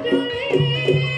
তুমি